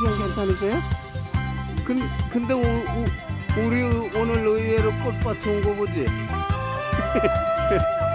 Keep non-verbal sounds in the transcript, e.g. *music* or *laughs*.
컨디션 괜찮으세요? 근, 근데 오, 오, 우리 오늘 의외로 꽃밭 좋은 거 보지? *laughs*